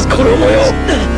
ず衣よ